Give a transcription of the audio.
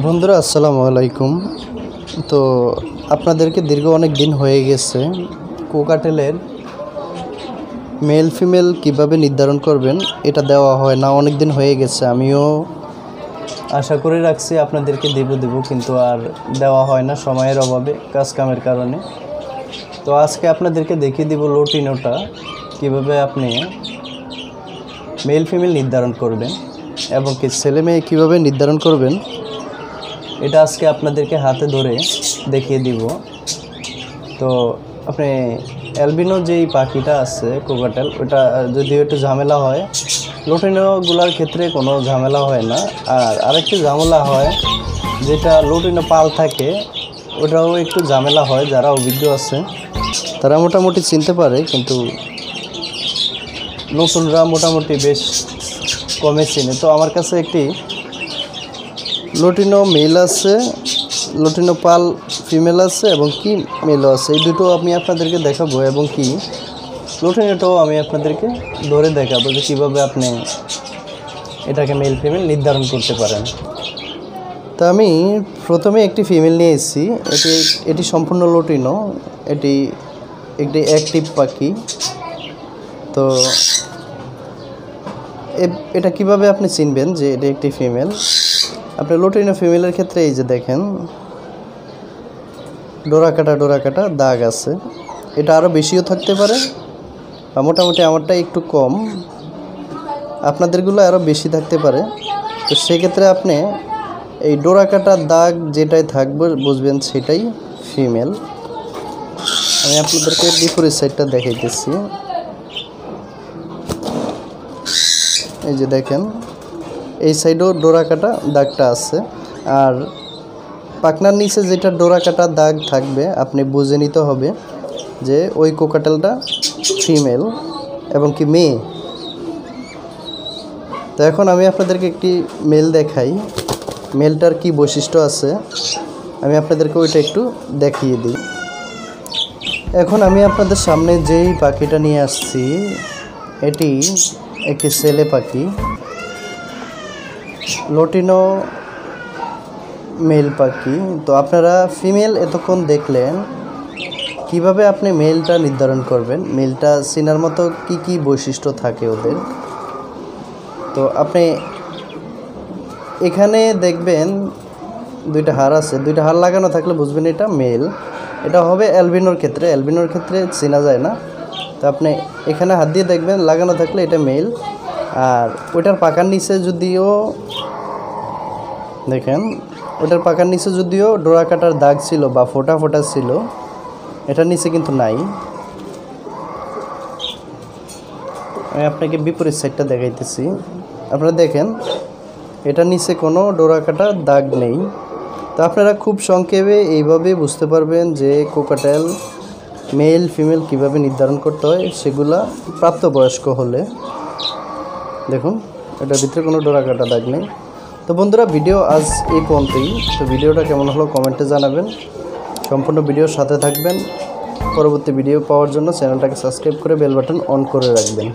বন্ধুরা, আসসালামু আলাইকুম। তো আপনাদেরকে দীর্ঘ অনেক দিন হয়ে গেছে, কোকাটেলের মেল ফিমেল কীভাবে নির্ধারণ করবেন, এটা দেওয়া হয় না, অনেক দিন হয়ে গেছে। আমিও আশা করে রাখছি আপনাদেরকে দেব দেব, কিন্তু আর দেওয়া হয় না সময়ের অভাবে কাজ কামের কারণে। তো আজকে আপনাদেরকে দেখিয়ে দিব লোটিনোটা, কীভাবে আপনি মেল ফিমেল নির্ধারণ করবেন এবং কি ছেলে মেয়ে কীভাবে নির্ধারণ করবেন। এটা আজকে আপনাদেরকে হাতে ধরে দেখিয়ে দিব। তো আপনি অ্যালবিনো যেই পাখিটা আছে, কোকাটেল, ওটা যদিও একটু ঝামেলা হয়, লোটিনোগুলার ক্ষেত্রে কোনো ঝামেলা হয় না। আর আরেকটি ঝামেলা হয়, যেটা লোটিনো পাল থাকে, ওটাও একটু ঝামেলা হয়, যারা অভিজ্ঞ আছে, তারা মোটামুটি চিনতে পারে, কিন্তু নতুনরা মোটামুটি বেশ কমে চিনে। তো আমার কাছে একটি লোটিনো মেল আছে লোটিনো পাল ফিমেল আছে এবং কি মেলও আছে। এই দুটো আমি আপনাদেরকে দেখাবো এবং কি লোটিনোটাও আমি আপনাদেরকে ধরে দেখাবো যে কীভাবে আপনি এটাকে মেল ফিমেল নির্ধারণ করতে পারেন। তা আমি প্রথমে একটি ফিমেল নিয়ে এসেছি এটি এটি সম্পূর্ণ লোটিনো এটি একটি অ্যাক্টিভ পাখি। তো এটা কীভাবে আপনি চিনবেন যে এটি একটি ফিমেল আপনি লোটিনো ফিমেলের ক্ষেত্রে এই যে দেখেন ডোরা কাটা ডোরা কাটা দাগ আছে। এটা আরও বেশিও থাকতে পারে, বা মোটামুটি আমারটা একটু কম। আপনাদেরগুলো আরও বেশি থাকতে পারে। তো সেক্ষেত্রে আপনি এই ডোরা কাটা দাগ যেটাই থাকবে বুঝবেন সেটাই ফিমেল। আমি আপনাদেরকে বিপরীত সাইডটা দেখাইতেছি। এই যে দেখেন এই সাইডেও ডোরা কাটা দাগটা আছে। আর পাকনার নিচে যেটা ডোরা কাটা দাগ থাকবে, আপনি বুঝে নিতে হবে যে ওই কোকাটেলটা ফিমেল এবং কি মেয়ে। তো এখন আমি আপনাদেরকে একটি মেল দেখাই। মেলটার কি বৈশিষ্ট্য আছে, আমি আপনাদেরকে ওইটা একটু দেখিয়ে দিই। এখন আমি আপনাদের সামনে যেই পাখিটা নিয়ে আসছি, এটি একটি ছেলে পাখি। লোটিনো মেল পাখি। তো আপনারা ফিমেল এতক্ষণ দেখলেন, কীভাবে আপনি মেলটা নির্ধারণ করবেন? মেলটা চেনার মতো কি কি বৈশিষ্ট্য থাকে ওদের? তো আপনি এখানে দেখবেন দুইটা হার আছে। দুইটা হার লাগানো থাকলে বুঝবেন এটা মেল এটা হবে অ্যালবিনোর ক্ষেত্রে। অ্যালবিনোর ক্ষেত্রে চেনা যায় না। তো আপনি এখানে হাত দিয়ে দেখবেন, লাগানো থাকলে এটা মেল আর ওইটার পাকার নিচে যদিও, দেখেন ওটার পাকার নিচে যদিও ডোরা কাটার দাগ ছিল বা ফোটা ফোটা ছিল, এটার নিচে কিন্তু নাই। আমি আপনাকে বিপরীত সাইডটা দেখাইতেছি। আপনারা দেখেন, এটার নিচে কোনো ডোরা কাটার দাগ নেই। তো আপনারা খুব সংক্ষেপে এইভাবে বুঝতে পারবেন যে কোকাটেল মেল ফিমেল কীভাবে নির্ধারণ করতে হয়, সেগুলা প্রাপ্তবয়স্ক হলে। দেখুন এটার ভিতরে কোনো ডোরা কাটা দাগ নেই। তো বন্ধুরা, ভিডিও আজ এই পর্যন্তই। তো ভিডিওটা কেমন হলো কমেন্টে জানাবেন। সম্পূর্ণ ভিডিওর সাথে থাকবেন। পরবর্তী ভিডিও পাওয়ার জন্য চ্যানেলটাকে সাবস্ক্রাইব করে বেল বাটন অন করে রাখবেন।